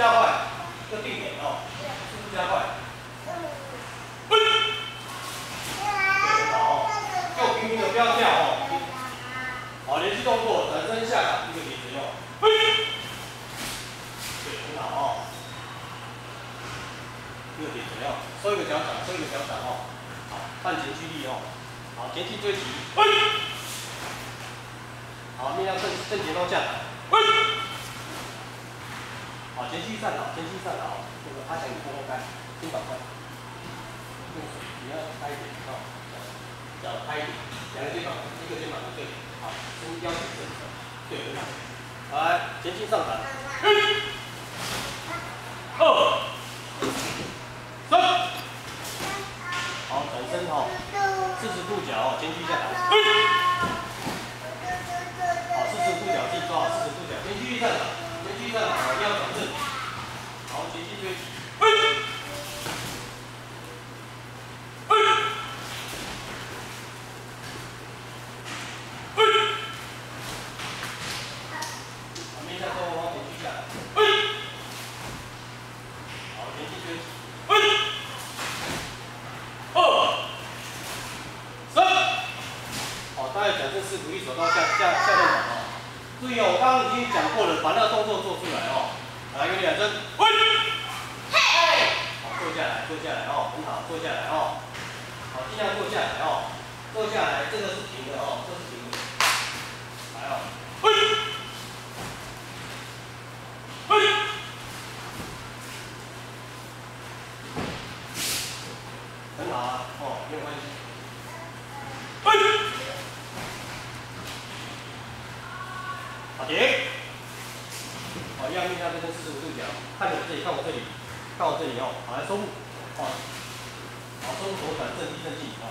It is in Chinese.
加快，这定点哦，加快。好，就平的不要哦。好，连续动作，身下一个点。好。收一个脚掌，收一个脚掌哦。好，半前屈力哦，好，前屈最急。好，力量正正前方下。好，前踢上倒，前踢上倒。这个阿强你不应该，肩膀快。用手你要开一点哦，脚开一点，两个肩膀，一个肩膀对。好，伸腰挺正，对，很好。来，前踢上打。二。四十度角，前踢下来。好，四十度角，记住啊，四十度角，前踢站，前踢站，好，要转正。好，前踢推。四股一手到下下下动脚哦，注意哦，我刚刚已经讲过了，把那个动作做出来哦。来，有两针，嘿，好，坐下来，坐下来哦，很好，坐下来哦，好，尽量坐下来哦，坐下来，这个是平的哦，这是平的，来哦，很好啊，哦，没有关系。停！好，一样面向这个四十五度角，看着我这里，看我这里，看我这里哦。好，来收腹，好，好收腹，左转正立正进，哦。